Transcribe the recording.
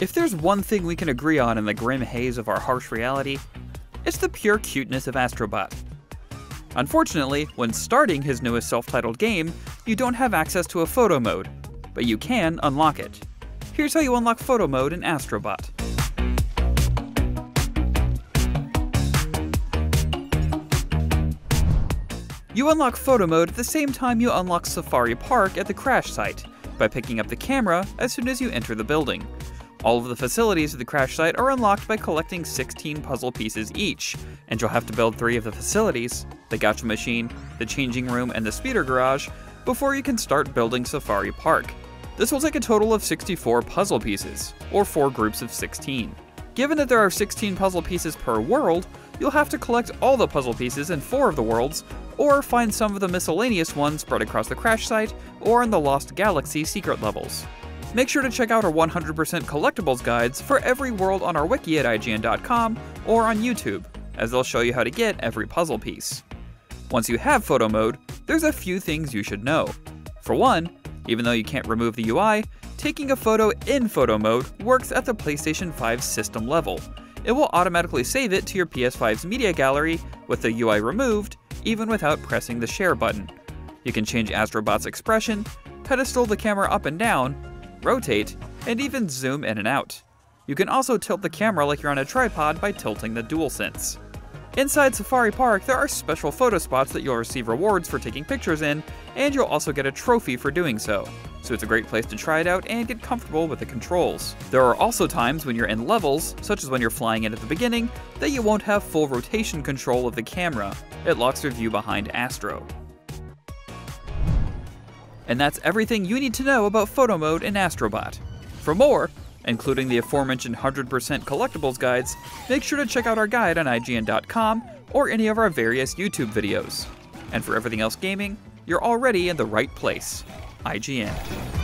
If there's one thing we can agree on in the grim haze of our harsh reality, it's the pure cuteness of Astro Bot. Unfortunately, when starting his newest self-titled game, you don't have access to a photo mode, but you can unlock it. Here's how you unlock photo mode in Astro Bot. You unlock photo mode at the same time you unlock Safari Park at the crash site, by picking up the camera as soon as you enter the building. All of the facilities of the crash site are unlocked by collecting 16 puzzle pieces each, and you'll have to build three of the facilities the gacha machine, the changing room, and the speeder garage before you can start building Safari Park. This will take a total of 64 puzzle pieces, or four groups of 16. Given that there are 16 puzzle pieces per world, you'll have to collect all the puzzle pieces in four of the worlds, or find some of the miscellaneous ones spread across the crash site or in the Lost Galaxy secret levels. Make sure to check out our 100% collectibles guides for every world on our wiki at IGN.com or on YouTube, as they'll show you how to get every puzzle piece. Once you have photo mode, there's a few things you should know. For one, even though you can't remove the UI, taking a photo in photo mode works at the PlayStation 5 system level. It will automatically save it to your PS5's media gallery with the UI removed, even without pressing the share button. You can change Astro Bot's expression, pedestal the camera up and down, rotate, and even zoom in and out. You can also tilt the camera like you're on a tripod by tilting the DualSense. Inside Safari Park, there are special photo spots that you'll receive rewards for taking pictures in, and you'll also get a trophy for doing so. So it's a great place to try it out and get comfortable with the controls. There are also times when you're in levels, such as when you're flying in at the beginning, that you won't have full rotation control of the camera. It locks your view behind Astro. And that's everything you need to know about photo mode in Astro Bot. For more, including the aforementioned 100% collectibles guides, make sure to check out our guide on IGN.com or any of our various YouTube videos. And for everything else gaming, you're already in the right place IGN.